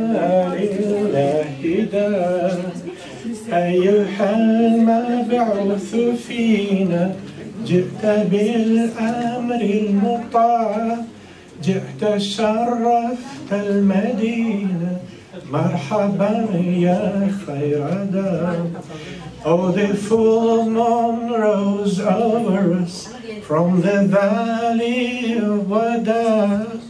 لله دار أيها المبعوث فينا جئت بالأمر المطاع. جئت شرفت المدينة. مرحبا يا خير دار Oh, the full moon rose over us. From the valley of Wada,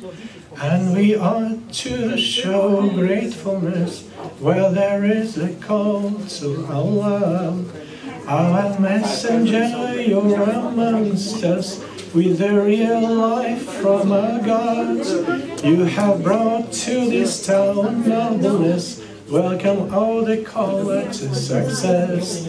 and we ought to show gratefulness where there is a call to Allah. Our messenger, you're amongst us with the real life from our God. You have brought to this town nobleness. Welcome all the caller to success.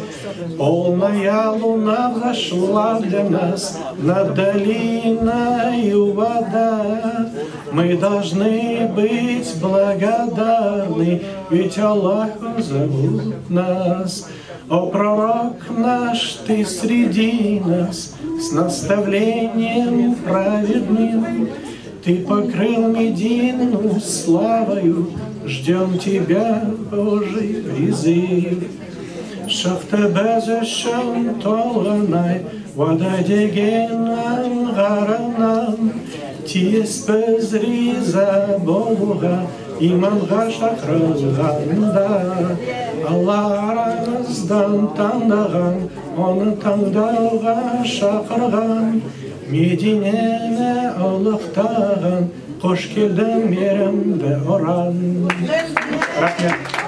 Полная луна взошла для нас над долиною вода. Мы должны быть благодарны, ведь Аллаху зовут нас. О, пророк наш, ты среди нас, с наставлением праведным. Ты покрыл Медину славою, ждем тебя, Божий призыв. Шахта безешен толганай, вода дегенан гаранан, тиес безриза Бога, иманға шақырғанда. Алла арамыздан таңдаған, оны таңдауға шақырған, Мединені ұлықтаған, қош келдің мейірімді ұран. Рахмет.